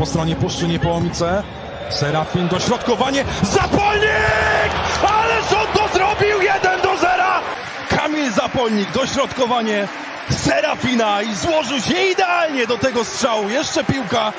Po stronie Puszczy Niepołomice. Serafin dośrodkowanie. Zapolnik! ale on to zrobił! 1 do 0! Kamil Zapolnik, dośrodkowanie Serafina i złożył się idealnie do tego strzału. Jeszcze piłka